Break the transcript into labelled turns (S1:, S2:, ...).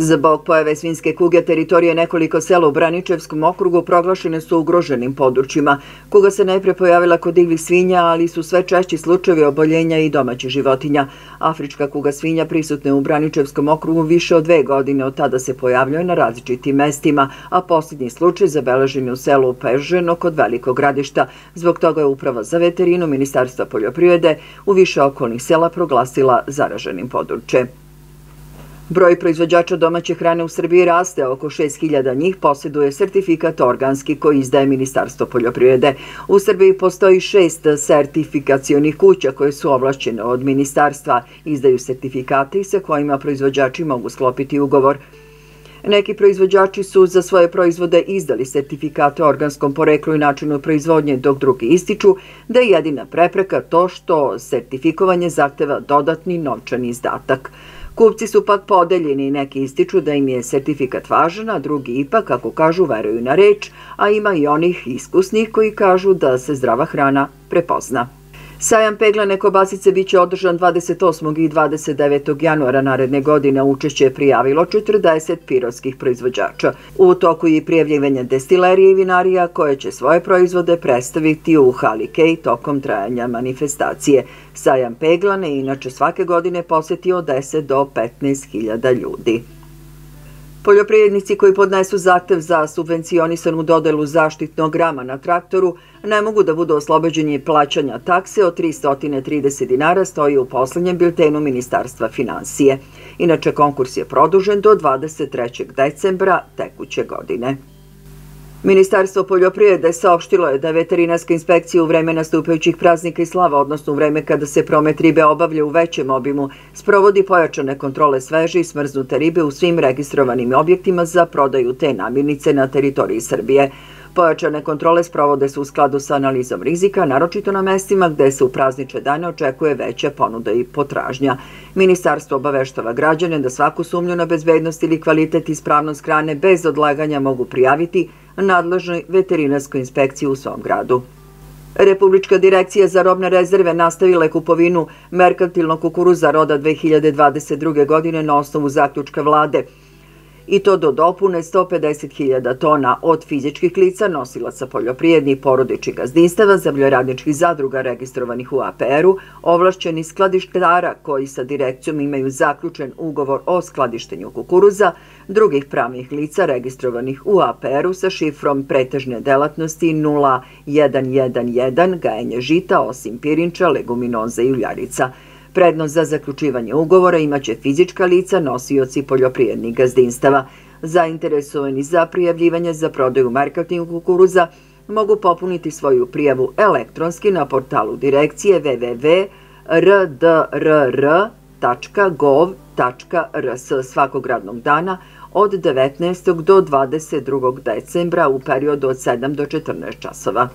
S1: Zbog pojave svinske kuge teritorije nekoliko sela u Braničevskom okrugu proglašene su ugroženim područjima. Kuga se najpre pojavila kod divih svinja, ali su sve češći slučajevi oboljenja i domaćih životinja. Afrička kuga svinja prisutne u Braničevskom okrugu više od dve godine od tada se pojavljaju na različitim mestima, a posljednji slučaj zabeležen je u selu Peženo kod velikog gradišta. Zbog toga je Uprava za veterinu Ministarstva poljoprivrede u više okolnih sela proglasila zaraženim područje. Broj proizvođača domaće hrane u Srbiji raste, oko 6000 njih posjeduje sertifikat organski koji izdaje Ministarstvo poljoprivrede. U Srbiji postoji šest sertifikacijonih kuća koje su ovlašćene od Ministarstva, izdaju sertifikate i sa kojima proizvođači mogu sklopiti ugovor. Neki proizvođači su za svoje proizvode izdali sertifikate organskom poreklu i načinu proizvodnje, dok drugi ističu da je jedina prepreka to što sertifikovanje zahteva dodatni novčani izdatak. Kupci su pak podeljeni neki ističu da im je sertifikat važan, a drugi ipak, kako kažu, veruju na reč, a ima i onih iskusnih koji kažu da se zdrava hrana prepozna. Sajam peglane kobasice biće održan 28. i 29. januara naredne godine. Učešće je prijavilo 40 pirovskih proizvođača. U toku je prijavljivanje destilerije i vinarija koje će svoje proizvode predstaviti u Halikej tokom trajanja manifestacije. Sajam peglane inače svake godine posjetio 10 do 15 hiljada ljudi. Poljoprivrednici koji podnesu zahtev za subvencionisanu dodelu zaštitnog grama na traktoru ne mogu da budu oslobođeni plaćanja takse od 330 dinara stoji u poslednjem biltenu Ministarstva financije. Inače, konkurs je produžen do 23. decembra tekuće godine. Ministarstvo poljoprivrede saopštilo je da veterinarska inspekcija u vreme nastupajućih praznika i slava, odnosno u vreme kada se promet ribe obavlja u većem obimu, sprovodi pojačane kontrole sveže i smrznute ribe u svim registrovanim objektima za prodaju te namirnice na teritoriji Srbije. Pojačane kontrole sprovode se u skladu sa analizom rizika, naročito na mestima gde se u prazniče dane očekuje veća ponuda i potražnja. Ministarstvo obaveštava građane da svaku sumnju na bezbednost ili kvalitet i ispravnost hrane bez odlaganja mogu prijaviti nadležnoj veterinarskoj inspekciji u svom gradu. Republička direkcija za robne rezerve nastavila je kupovinu merkantilnog kukuruza roda 2022. godine na osnovu zaključka vlade i to do dopune 150.000 tona od fizičkih lica nosilaca poljoprijednih porodičnih gazdinstava, zemljoradničkih zadruga registrovanih u APR-u, ovlašćeni skladištara koji sa direkcijom imaju zaključen ugovor o skladištenju kukuruza, drugih pravnih lica registrovanih u APR-u sa šifrom pretežne delatnosti 0111 gajenje žita osim pirinča, leguminoza i uljarica. Prednost za zaključivanje ugovora imaće fizička lica, nosioci poljoprijednih gazdinstava. Zainteresovani za prijavljivanje za prodaju marketingu kukuruza mogu popuniti svoju prijavu elektronski na portalu direkcije www.rdrr.gov.rs svakog radnog dana od 19. do 22. decembra u periodu od 7 do 14 časova.